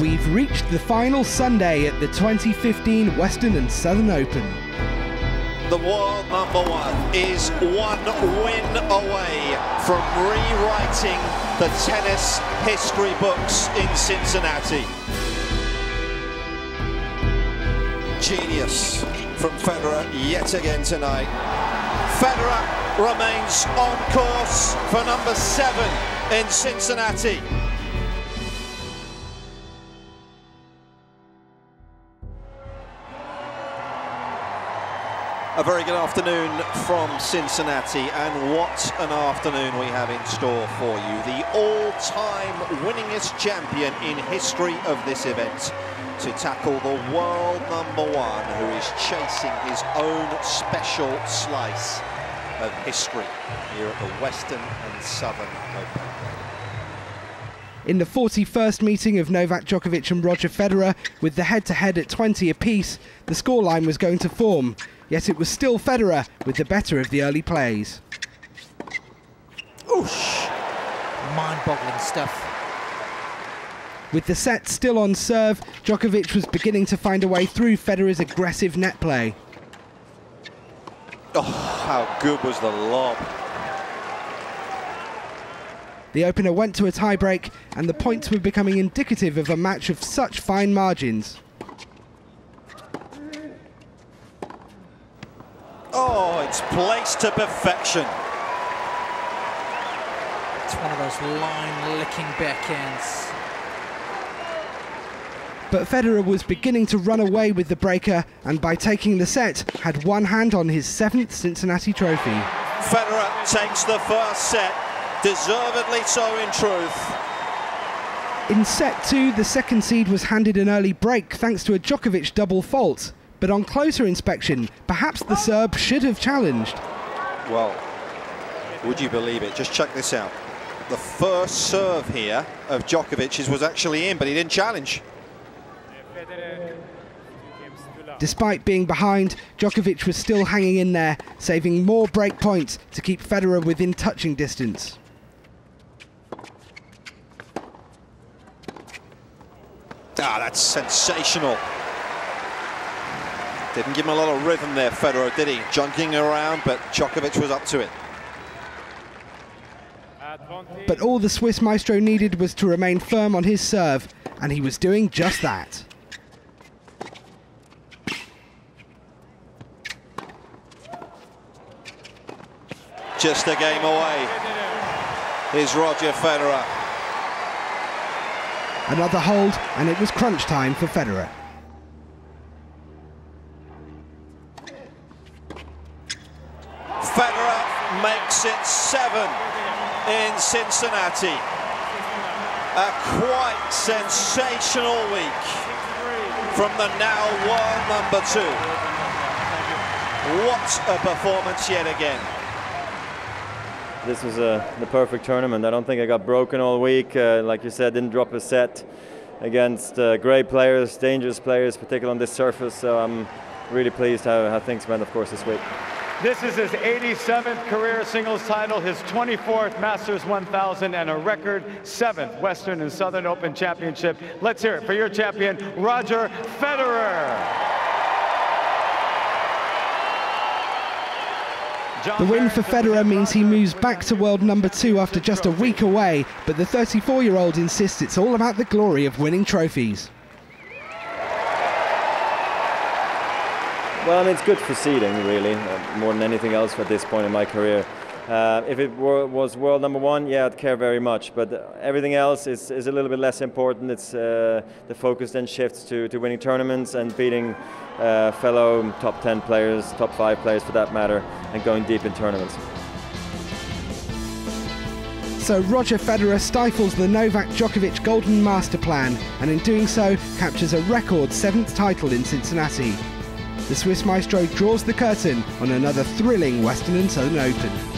We've reached the final Sunday at the 2015 Western and Southern Open. The world number one is one win away from rewriting the tennis history books in Cincinnati. Genius from Federer yet again tonight. Federer remains on course for number seven in Cincinnati. A very good afternoon from Cincinnati, and what an afternoon we have in store for you. The all-time winningest champion in history of this event to tackle the world number one who is chasing his own special slice of history here at the Western and Southern Open. In the 41st meeting of Novak Djokovic and Roger Federer, with the head-to-head -head at 20 apiece, the scoreline was going to form yet it was still Federer with the better of the early plays. Oosh! Mind-boggling stuff. With the set still on serve, Djokovic was beginning to find a way through Federer's aggressive net play. Oh, how good was the lob. The opener went to a tiebreak and the points were becoming indicative of a match of such fine margins. Oh, it's placed to perfection. It's one of those line-licking backhands. But Federer was beginning to run away with the breaker and by taking the set had one hand on his seventh Cincinnati trophy. Federer takes the first set, deservedly so in truth. In set two, the second seed was handed an early break thanks to a Djokovic double fault. But on closer inspection, perhaps the Serb should have challenged. Well, would you believe it? Just check this out. The first serve here of Djokovic's was actually in, but he didn't challenge. Despite being behind, Djokovic was still hanging in there, saving more break points to keep Federer within touching distance. Ah, that's sensational. Didn't give him a lot of rhythm there, Federer, did he? Junking around, but Djokovic was up to it. But all the Swiss maestro needed was to remain firm on his serve, and he was doing just that. Just a game away is Roger Federer. Another hold, and it was crunch time for Federer. Federer makes it seven in Cincinnati. A quite sensational week from the now world number two. What a performance yet again. This was uh, the perfect tournament. I don't think I got broken all week. Uh, like you said, didn't drop a set against uh, great players, dangerous players, particularly on this surface. So I'm really pleased how, how things went, of course, this week. This is his 87th career singles title, his 24th Masters 1000, and a record seventh Western and Southern Open championship. Let's hear it for your champion, Roger Federer. The win for Federer means he moves back to world number two after just a week away, but the 34-year-old insists it's all about the glory of winning trophies. Well, I mean, it's good for seeding, really, uh, more than anything else at this point in my career. Uh, if it were, was world number one, yeah, I'd care very much. But everything else is, is a little bit less important. It's uh, the focus then shifts to, to winning tournaments and beating uh, fellow top 10 players, top five players for that matter, and going deep in tournaments. So Roger Federer stifles the Novak Djokovic Golden Master Plan, and in doing so, captures a record seventh title in Cincinnati the Swiss maestro draws the curtain on another thrilling Western and Southern Open.